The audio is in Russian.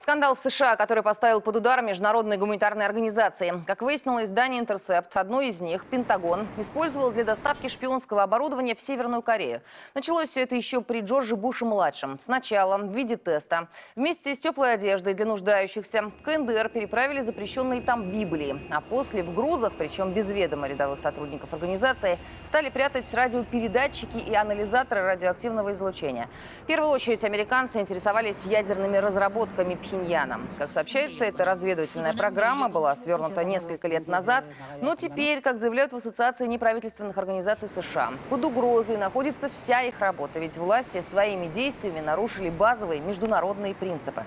Скандал в США, который поставил под удар международные гуманитарные организации. Как выяснило издание «Интерсепт», одно из них, Пентагон, использовал для доставки шпионского оборудования в Северную Корею. Началось все это еще при Джорджи Буше-младшем. Сначала в виде теста. Вместе с теплой одеждой для нуждающихся в КНДР переправили запрещенные там Библии. А после в грузах, причем без ведома рядовых сотрудников организации, стали прятать радиопередатчики и анализаторы радиоактивного излучения. В первую очередь американцы интересовались ядерными разработками Пхеньяна. Как сообщается, эта разведывательная программа была свернута несколько лет назад, но теперь, как заявляют в Ассоциации неправительственных организаций США, под угрозой находится вся их работа, ведь власти своими действиями нарушили базовые международные принципы.